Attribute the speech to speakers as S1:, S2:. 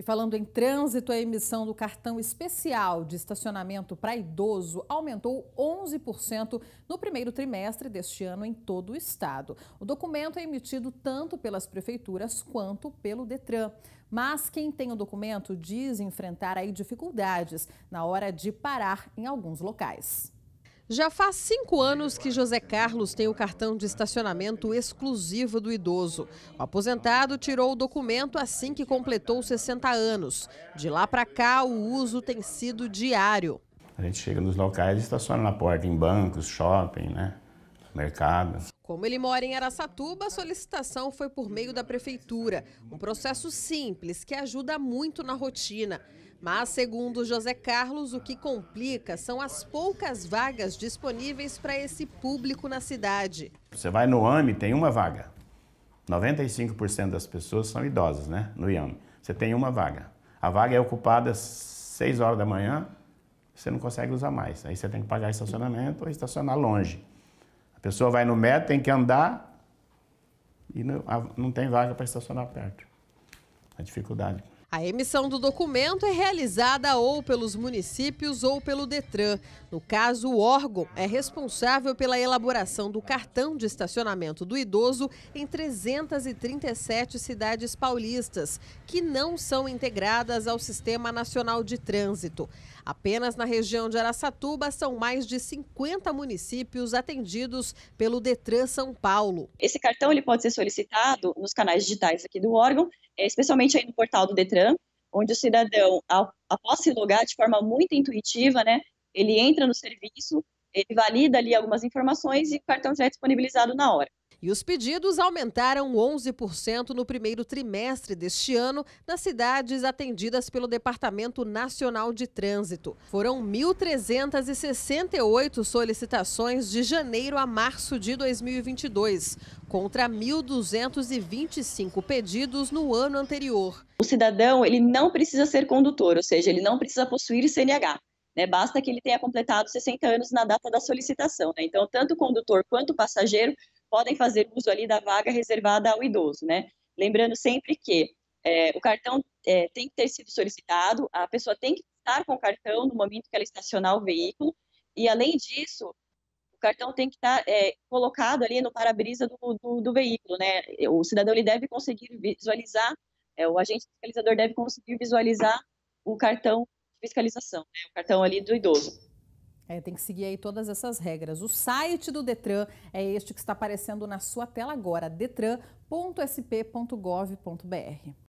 S1: E falando em trânsito, a emissão do cartão especial de estacionamento para idoso aumentou 11% no primeiro trimestre deste ano em todo o estado. O documento é emitido tanto pelas prefeituras quanto pelo Detran. Mas quem tem o documento diz enfrentar aí dificuldades na hora de parar em alguns locais.
S2: Já faz cinco anos que José Carlos tem o cartão de estacionamento exclusivo do idoso. O aposentado tirou o documento assim que completou 60 anos. De lá para cá, o uso tem sido diário.
S3: A gente chega nos locais e estaciona na porta, em bancos, shopping, né? mercado.
S2: Como ele mora em Araçatuba, a solicitação foi por meio da prefeitura. Um processo simples que ajuda muito na rotina. Mas, segundo José Carlos, o que complica são as poucas vagas disponíveis para esse público na cidade.
S3: Você vai no AME, tem uma vaga. 95% das pessoas são idosas, né? No IAME. Você tem uma vaga. A vaga é ocupada às 6 horas da manhã, você não consegue usar mais. Aí você tem que pagar estacionamento ou estacionar longe. A pessoa vai no metro, tem que andar e não, não tem vaga para estacionar perto. A dificuldade.
S2: A emissão do documento é realizada ou pelos municípios ou pelo Detran. No caso, o órgão é responsável pela elaboração do cartão de estacionamento do idoso em 337 cidades paulistas, que não são integradas ao Sistema Nacional de Trânsito. Apenas na região de Araçatuba são mais de 50 municípios atendidos pelo Detran São Paulo.
S4: Esse cartão ele pode ser solicitado nos canais digitais aqui do órgão é, especialmente aí no portal do Detran, onde o cidadão, após se logar de forma muito intuitiva, né, ele entra no serviço, ele valida ali algumas informações e o cartão já é disponibilizado na hora.
S2: E os pedidos aumentaram 11% no primeiro trimestre deste ano nas cidades atendidas pelo Departamento Nacional de Trânsito. Foram 1.368 solicitações de janeiro a março de 2022, contra 1.225 pedidos no ano anterior.
S4: O cidadão ele não precisa ser condutor, ou seja, ele não precisa possuir CNH. Né, basta que ele tenha completado 60 anos na data da solicitação. Né? Então, tanto o condutor quanto o passageiro podem fazer uso ali da vaga reservada ao idoso, né? Lembrando sempre que é, o cartão é, tem que ter sido solicitado, a pessoa tem que estar com o cartão no momento que ela estacionar o veículo, e além disso, o cartão tem que estar é, colocado ali no para-brisa do, do, do, veículo, né? O cidadão ele deve conseguir visualizar, é, o agente fiscalizador deve conseguir visualizar o cartão de fiscalização, né? o cartão ali do idoso.
S1: É, tem que seguir aí todas essas regras. O site do Detran é este que está aparecendo na sua tela agora, detran.sp.gov.br.